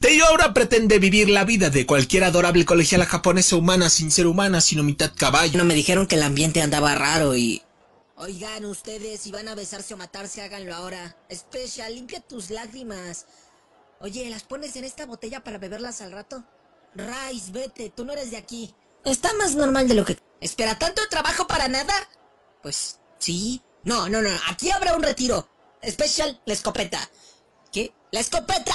Teiyo ahora pretende vivir la vida de cualquier adorable colegiala japonesa humana sin ser humana, sino mitad caballo. No me dijeron que el ambiente andaba raro y... Oigan, ustedes, si van a besarse o matarse, háganlo ahora. Special, limpia tus lágrimas. Oye, ¿las pones en esta botella para beberlas al rato? Rice, vete, tú no eres de aquí. Está más normal de lo que... ¿Espera tanto trabajo para nada? Pues, sí. No, no, no, aquí habrá un retiro. Special, la escopeta. ¿Qué? ¡La escopeta!